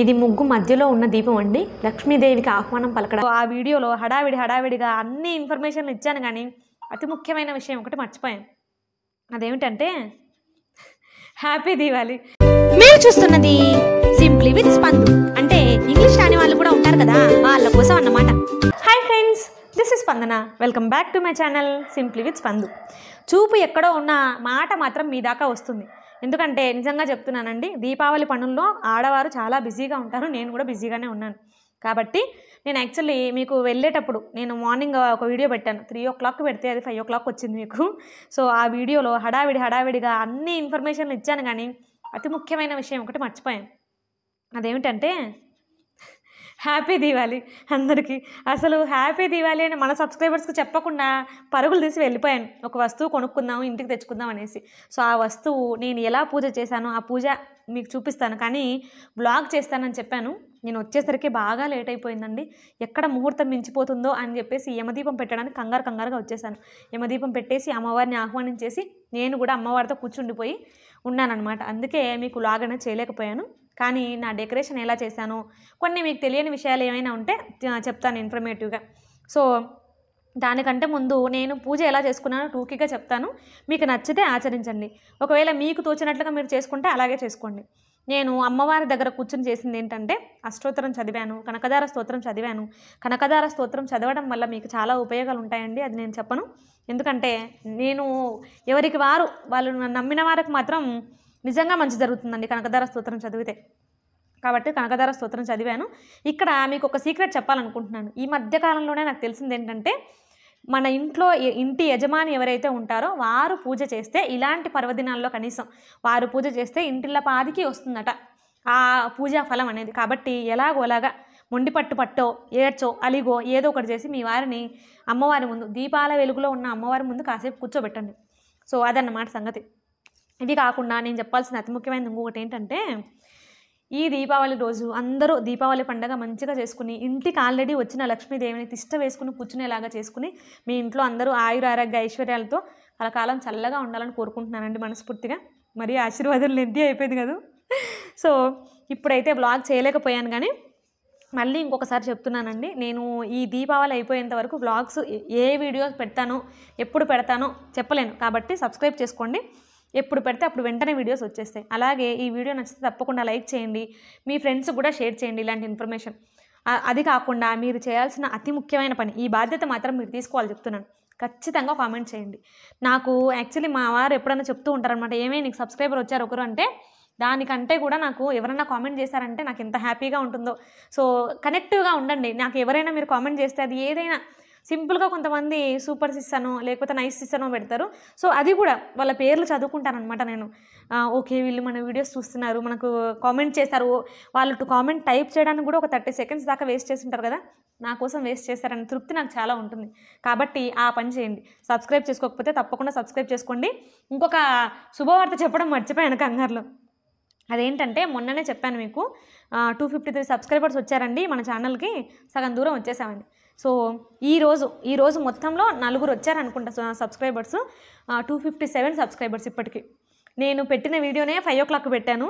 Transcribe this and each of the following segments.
ఇది ముగ్గు మధ్యలో ఉన్న దీపం అండి. లక్ష్మీదేవికి ఆహ్వానం పలకడం. ఆ వీడియోలో హడావిడి హడావిడిగా అన్ని ఇన్ఫర్మేషన్లు ఇచ్చాను కానీ అతి ముఖ్యమైన విషయం ఒకటి మర్చిపోయాను. అదేమిటంటే హ్యాపీ దీవాలి మీరు చూస్తున్నది సింప్లీ విత్ స్పందు అంటే ఇంగ్లీష్ రాని వాళ్ళు కూడా ఉంటారు కదా వాళ్ళ కోసం అన్నమాట. Hi friends this is Spandana welcome back to my channel simply with Spandu చూపు ఎక్కడో ఉన్న మాట మాత్రం మీ దాకా వస్తుంది. ఎందుకంటే నిజంగా చెప్తున్నానండి దీపావళి పనుల్లో ఆడవారు చాలా బిజీగా ఉంటారు నేను కూడా బిజీగానే ఉన్నాను. కాబట్టి నేను యాక్చువల్లీ మీకు వెళ్ళేటప్పుడు నేను మార్నింగ్ ఒక వీడియో పెట్టాను. త్రీ ఓ క్లాక్ పెడితే అది ఫైవ్ ఓ క్లాక్ వచ్చింది మీకు. సో ఆ వీడియోలో హడావిడి హడావిడిగా అన్ని ఇన్ఫర్మేషన్లు ఇచ్చాను కానీ అతి ముఖ్యమైన విషయం ఒకటి మర్చిపోయాను. అదేమిటంటే హ్యాపీ దీవాలి అందరికీ. అసలు హ్యాపీ దీవాలి అని మన సబ్స్క్రైబర్స్కి చెప్పకుండా పరుగులు తీసి వెళ్ళిపోయాను. ఒక వస్తువు కొనుక్కుందాం ఇంటికి తెచ్చుకుందాం అనేసి. సో ఆ వస్తువు నేను ఎలా పూజ చేశానో ఆ పూజ మీకు చూపిస్తాను. కానీ బ్లాగ్ చేస్తానని చెప్పాను. నేను వచ్చేసరికి బాగా లేట్ అయిపోయిందండి. ఎక్కడ ముహూర్తం మించిపోతుందో అని చెప్పేసి యమదీపం పెట్టడానికి కంగారు కంగారుగా వచ్చేసాను. యమదీపం పెట్టేసి అమ్మవారిని ఆహ్వానించేసి నేను కూడా అమ్మవారితో కూర్చుండిపోయి ఉన్నానన్నమాట. అందుకే మీకు లాగన అనేది చేయలేకపోయాను. కానీ నా డెకరేషన్ ఎలా చేశాను? కొన్ని మీకు తెలియని విషయాలు ఏమైనా ఉంటే చెప్తాను ఇన్ఫర్మేటివ్గా సో దానికంటే ముందు నేను పూజ ఎలా చేసుకున్నానో టూకీగా చెప్తాను. మీకు నచ్చితే ఆచరించండి. ఒకవేళ మీకు తోచినట్లుగా మీరు చేసుకుంటే అలాగే చేసుకోండి. నేను అమ్మవారి దగ్గర కూర్చుని చేసింది ఏంటంటే అష్టోత్తరం చదివాను కనకదార స్తోత్రం చదివాను. కనకదార స్తోత్రం చదవడం వల్ల మీకు చాలా ఉపయోగాలు ఉంటాయండి అది నేను చెప్పను. ఎందుకంటే నేను ఎవరికి వారు వాళ్ళు నమ్మిన వారికి మాత్రం నిజంగా మంచి జరుగుతుందండి. కనకదార స్తోత్రం చదివితే. కాబట్టి కనకదార స్తోత్రం చదివాను. ఇక్కడ మీకు ఒక సీక్రెట్ చెప్పాలనుకుంటున్నాను. ఈ మధ్యకాలంలోనే నాకు తెలిసింది ఏంటంటే మన ఇంట్లో ఇంటి యజమాని ఎవరైతే ఉంటారో వారు పూజ చేస్తే ఇలాంటి పర్వదినాల్లో కనీసం వారు పూజ చేస్తే ఇంటిళ్ళ పాదికి వస్తుందట. ఆ పూజా ఫలం అనేది. కాబట్టి ఎలాగోలాగా మొండి పట్టు పట్టో ఏడ్చో అలిగో ఏదో ఒకటి చేసి మీ వారిని అమ్మవారి ముందు దీపాల వెలుగులో ఉన్న అమ్మవారి ముందు కాసేపు కూర్చోబెట్టండి. సో అదన్నమాట సంగతి. ఇది కాకుండా నేను చెప్పాల్సిన అతి ముఖ్యమైనది ఇంకొకటి ఏంటంటే ఈ దీపావళి రోజు అందరూ దీపావళి పండగ మంచిగా చేసుకుని ఇంటికి ఆల్రెడీ వచ్చిన లక్ష్మీదేవిని తిష్ట వేసుకుని కూర్చునేలాగా చేసుకుని మీ ఇంట్లో అందరూ ఆయుర ఆరోగ్య ఐశ్వర్యాలతో కలకాలం చల్లగా ఉండాలని కోరుకుంటున్నానండి మనస్ఫూర్తిగా. మరి ఆశీర్వాదం లెడ్డి అయిపోయింది కదా? సో ఇప్పుడైతే బ్లాగ్ చేయలేకపోయాను కానీ మళ్ళీ ఇంకొకసారి చెప్తున్నానండి. నేను ఈ దీపావళి అయిపోయేంత వరకు వ్లాగ్స్ ఏ వీడియోస్ పెడతానో ఎప్పుడు పెడతానో చెప్పలేను. కాబట్టి సబ్స్క్రైబ్ చేసుకోండి. ఎప్పుడు పెడితే అప్పుడు వెంటనే వీడియోస్ వచ్చేస్తాయి. అలాగే ఈ వీడియో నచ్చితే తప్పకుండా లైక్ చేయండి. మీ ఫ్రెండ్స్ కూడా షేర్ చేయండి ఇలాంటి ఇన్ఫర్మేషన్ అది కాకుండా మీరు చేయాల్సిన అతి ముఖ్యమైన పని ఈ బాధ్యత మాత్రం మీరు తీసుకోవాలి చెప్తున్నాను. ఖచ్చితంగా కామెంట్ చేయండి. నాకు యాక్చువల్లీ మా వారు ఎప్పుడైనా చెప్తూ ఉంటారనమాట ఏమే నీకు సబ్స్క్రైబర్ వచ్చారు ఒకరు? అంటే దానికంటే కూడా నాకు ఎవరైనా కామెంట్ చేశారంటే నాకు ఎంత హ్యాపీగా ఉంటుందో. సో కనెక్టివ్గా ఉండండి. నాకు ఎవరైనా మీరు కామెంట్ చేస్తే అది ఏదైనా సింపుల్గా కొంతమంది సూపర్ సిస్ అనో లేకపోతే నైస్ సిస్ అనో పెడతారు. సో అది కూడా వాళ్ళ పేర్లు చదువుకుంటానమాట నేను. ఓకే వీళ్ళు మన వీడియోస్ చూస్తున్నారు మనకు కామెంట్ చేస్తారు వాళ్ళు కామెంట్ టైప్ చేయడానికి కూడా ఒక థర్టీ సెకండ్స్ దాకా వేస్ట్ చేసి ఉంటారు కదా. నా కోసం వేస్ట్ చేస్తారనే తృప్తి నాకు చాలా ఉంటుంది. కాబట్టి ఆ పని చేయండి. సబ్స్క్రైబ్ చేసుకోకపోతే తప్పకుండా సబ్స్క్రైబ్ చేసుకోండి. ఇంకొక శుభవార్త చెప్పడం మర్చిపోయాను కంగారులో. అదేంటంటే మొన్ననే చెప్పాను మీకు టూ ఫిఫ్టీ త్రీ సబ్స్క్రైబర్స్ వచ్చారండి మన ఛానల్కి. సగం దూరం వచ్చేసామండి. సో ఈ రోజు ఈ రోజు మొత్తంలో నలుగురు వచ్చారనుకుంటా subscribers two fifty seven subscribers ఇప్పటికి. నేను పెట్టిన వీడియోనే ఫైవ్ ఓ క్లాక్ పెట్టాను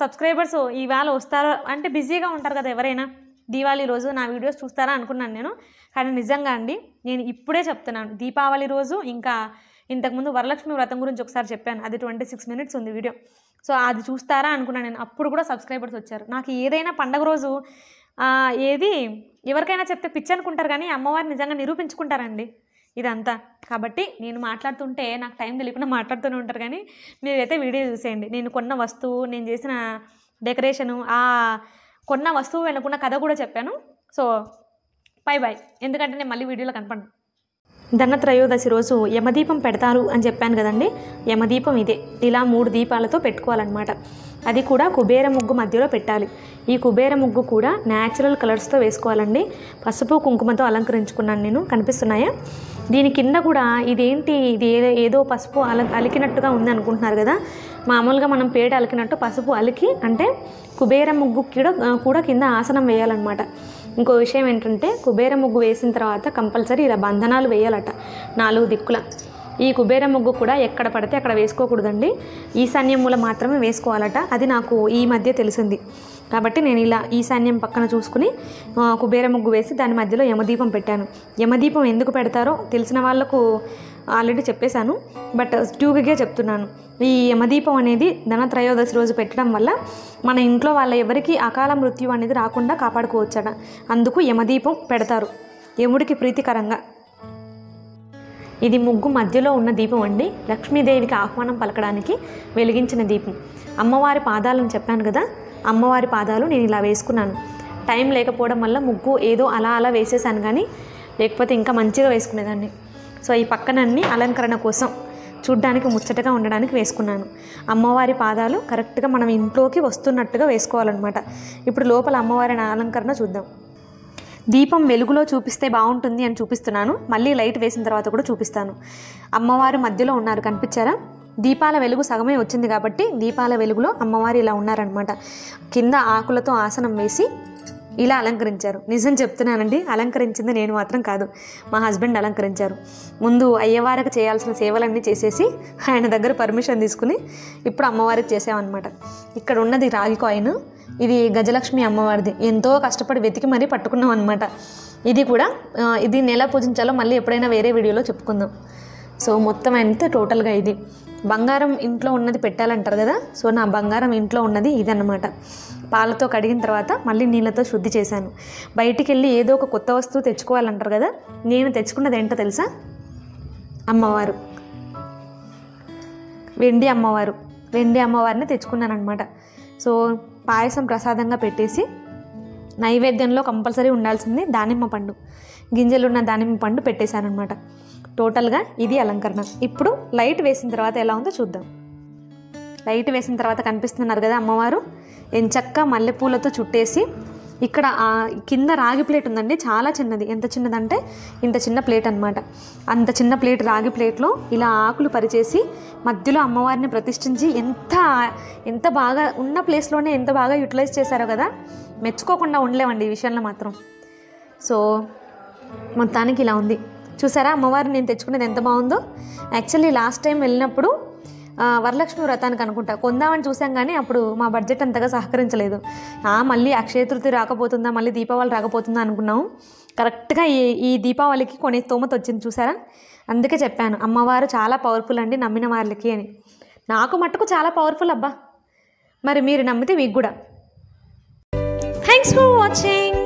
సబ్స్క్రైబర్స్ ఈవేళ వస్తారో? అంటే బిజీగా ఉంటారు కదా ఎవరైనా. దీపావళి రోజు నా వీడియోస్ చూస్తారా అనుకున్నాను నేను. కానీ నిజంగా అండి నేను ఇప్పుడే చెప్తున్నాను. దీపావళి రోజు ఇంకా ఇంతకుముందు వరలక్ష్మి వ్రతం గురించి ఒకసారి చెప్పాను. అది ట్వంటీ సిక్స్ మినిట్స్ ఉంది వీడియో. సో అది చూస్తారా అనుకున్నాను నేను. అప్పుడు కూడా సబ్స్క్రైబర్స్ వచ్చారు. నాకు ఏదైనా పండగ రోజు ఏది ఎవరికైనా చెప్తే పిచ్చి అనుకుంటారు కానీ అమ్మవారు నిజంగా నిరూపించుకుంటారండి ఇదంతా. కాబట్టి నేను మాట్లాడుతుంటే నాకు టైం తెలియకుండా మాట్లాడుతూనే ఉంటారు కానీ మీరైతే వీడియో చూసేయండి. నేను కొన్న వస్తువు నేను చేసిన డెకరేషను ఆ కొన్న వస్తువు వెనుకున్న కథ కూడా చెప్పాను. సో బై బాయ్ ఎందుకంటే నేను మళ్ళీ వీడియోలో కనపడను. ధనత్రయోదశి రోజు యమదీపం పెడతారు అని చెప్పాను కదండి. యమదీపం ఇదే. ఇలా మూడు దీపాలతో పెట్టుకోవాలన్నమాట. అది కూడా కుబేర ముగ్గు మధ్యలో పెట్టాలి. ఈ కుబేర ముగ్గు కూడా న్యాచురల్ కలర్స్తో వేసుకోవాలండి. పసుపు కుంకుమతో అలంకరించుకున్నాను నేను కనిపిస్తున్నాయా? దీని కింద కూడా ఇదేంటి ఇది ఏదో పసుపు అల అలికినట్టుగా ఉంది అనుకుంటున్నారు కదా? మామూలుగా మనం పేడ అలికినట్టు పసుపు అలికి అంటే కుబేర ముగ్గు కూడా కూడా కింద ఆసనం వేయాలన్నమాట. ఇంకో విషయం ఏంటంటే కుబేర ముగ్గు వేసిన తర్వాత కంపల్సరీ ఇలా బంధనాలు వేయాలట నాలుగు దిక్కుల. ఈ కుబేర ముగ్గు కూడా ఎక్కడ పడితే అక్కడ వేసుకోకూడదండి. ఈశాన్యం మూల మాత్రమే వేసుకోవాలట. అది నాకు ఈ మధ్య తెలిసింది. కాబట్టి నేను ఇలా ఈశాన్యం పక్కన చూసుకుని కుబేర ముగ్గు వేసి దాని మధ్యలో యమదీపం పెట్టాను. యమదీపం ఎందుకు పెడతారో తెలిసిన వాళ్ళకు ఆల్రెడీ చెప్పేశాను బట్ ట్యూగా చెప్తున్నాను. ఈ యమదీపం అనేది ధనత్రయోదశి రోజు పెట్టడం వల్ల మన ఇంట్లో వాళ్ళ ఎవరికి అకాల మృత్యు అనేది రాకుండా కాపాడుకోవచ్చట. అందుకు యమదీపం పెడతారు. యముడికి ప్రీతికరంగా. ఇది ముగ్గు మధ్యలో ఉన్న దీపం అండి. లక్ష్మీదేవికి ఆహ్వానం పలకడానికి వెలిగించిన దీపం. అమ్మవారి పాదాలను చెప్పాను కదా అమ్మవారి పాదాలు నేను ఇలా వేసుకున్నాను. టైం లేకపోవడం వల్ల ముగ్గు ఏదో అలా అలా వేసేసాను కానీ లేకపోతే ఇంకా మంచిగా వేసుకునేదాన్ని. సో ఈ పక్కనన్ని అలంకరణ కోసం చూడ్డానికి ముచ్చటగా ఉండడానికి వేసుకున్నాను. అమ్మవారి పాదాలు కరెక్ట్గా మనం ఇంట్లోకి వస్తున్నట్టుగా వేసుకోవాలన్నమాట. ఇప్పుడు లోపల అమ్మవారి అలంకరణ చూద్దాం. దీపం వెలుగులో చూపిస్తే బాగుంటుంది అని చూపిస్తున్నాను. మళ్ళీ లైట్ వేసిన తర్వాత కూడా చూపిస్తాను. అమ్మవారు మధ్యలో ఉన్నారు కనిపించారా? దీపాల వెలుగు సగమే వచ్చింది కాబట్టి దీపాల వెలుగులో అమ్మవారు ఇలా ఉన్నారనమాట కింద ఆకులతో ఆసనం వేసి ఇలా అలంకరించారు. నిజం చెప్తున్నానండి అలంకరించింది నేను మాత్రం కాదు. మా హస్బెండ్ అలంకరించారు. ముందు అయ్యవారికి చేయాల్సిన సేవలన్నీ చేసేసి ఆయన దగ్గర పర్మిషన్ తీసుకుని ఇప్పుడు అమ్మవారికి చేసామన్నమాట. ఇక్కడ ఉన్నది రాగి కాయిన్ ఇది గజలక్ష్మి అమ్మవారిది. ఎంతో కష్టపడి వెతికి మరీ పట్టుకున్నాం అనమాట ఇది కూడా ఇది నెల పూజించాలో మళ్ళీ ఎప్పుడైనా వేరే వీడియోలో చెప్పుకుందాం. సో మొత్తం అయితే టోటల్గా ఇది? బంగారం ఇంట్లో ఉన్నది పెట్టాలంటారు కదా? సో నా బంగారం ఇంట్లో ఉన్నది ఇదన్నమాట. పాలతో కడిగిన తర్వాత మళ్ళీ నీళ్ళతో శుద్ధి చేశాను. బయటికి వెళ్ళి ఏదో ఒక కొత్త వస్తువు తెచ్చుకోవాలంటారు కదా? నేను తెచ్చుకున్నది ఏంటో తెలుసా? అమ్మవారు. వెండి అమ్మవారు. వెండి అమ్మవారిని తెచ్చుకున్నానమాట సో పాయసం ప్రసాదంగా పెట్టేసి నైవేద్యంలో కంపల్సరీ ఉండాల్సింది దానిమ్మ పండు. గింజలున్న దానిమ్మ పండు పెట్టేశాను అనమాట టోటల్గా ఇది అలంకరణ. ఇప్పుడు లైట్ వేసిన తర్వాత ఎలా ఉందో చూద్దాం. లైట్ వేసిన తర్వాత కనిపిస్తున్నారు కదా అమ్మవారు. ఎంచక్క మల్లెపూలతో చుట్టేసి ఇక్కడ కింద రాగి ప్లేట్ ఉందండి. చాలా చిన్నది. ఎంత చిన్నదంటే ఇంత చిన్న ప్లేట్ అనమాట అంత చిన్న ప్లేట్ రాగి ప్లేట్లో ఇలా ఆకులు పరిచేసి మధ్యలో అమ్మవారిని ప్రతిష్ఠించి ఎంత ఎంత బాగా ఉన్న ప్లేస్లోనే ఎంత బాగా యూటిలైజ్ చేశారో కదా. మెచ్చుకోకుండా ఉండలేమండి ఈ విషయంలో మాత్రం. సో మొత్తానికి ఇలా ఉంది. చూసారా? అమ్మవారిని నేను తెచ్చుకునేది ఎంత బాగుందో. యాక్చువల్లీ లాస్ట్ టైం వెళ్ళినప్పుడు వరలక్ష్మి వ్రతానికి అనుకుంటా. కొందామని చూసాం కానీ అప్పుడు మా బడ్జెట్ అంతగా సహకరించలేదు. మళ్ళీ అక్షయ తృతి రాకపోతుందా మళ్ళీ దీపావళి రాకపోతుందా అనుకున్నాము. కరెక్ట్గా ఈ ఈ దీపావళికి కొనే స్తోమత వచ్చింది చూసారా? అందుకే చెప్పాను అమ్మవారు చాలా పవర్ఫుల్ అండి నమ్మిన వాళ్ళకి అని. నాకు మట్టుకు చాలా పవర్ఫుల్ అబ్బా. మరి మీరు నమ్మితే మీకు కూడా. Thanks for watching